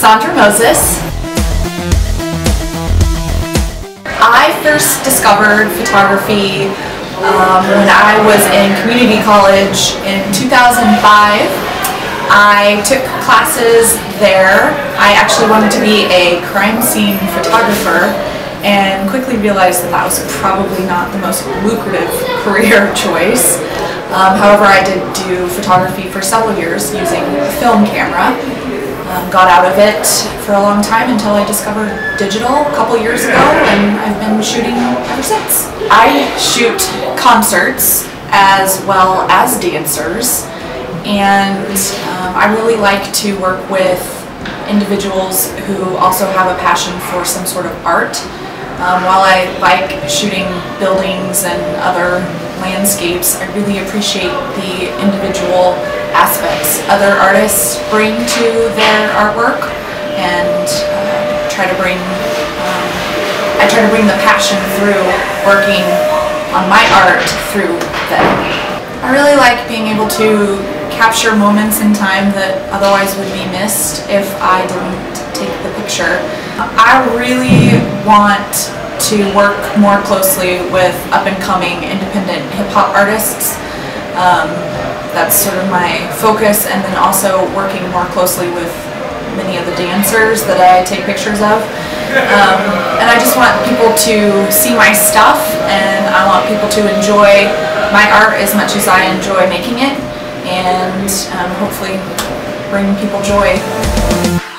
Cassandra Moses. I first discovered photography um, when I was in community college in 2005. I took classes there. I actually wanted to be a crime scene photographer and quickly realized that that was probably not the most lucrative career choice. Um, however, I did do photography for several years using a film camera. Um, got out of it for a long time until I discovered digital a couple years ago and I've been shooting ever since. I shoot concerts as well as dancers and um, I really like to work with individuals who also have a passion for some sort of art. Um, while I like shooting buildings and other landscapes, I really appreciate the individual aspects other artists bring to their artwork and uh, try to bring um, I try to bring the passion through working on my art through them. I really like being able to capture moments in time that otherwise would be missed if I didn't take the picture. I really want to work more closely with up-and-coming independent hip-hop artists. Um, that's sort of my focus and then also working more closely with many of the dancers that I take pictures of. Um, and I just want people to see my stuff and I want people to enjoy my art as much as I enjoy making it and um, hopefully bring people joy.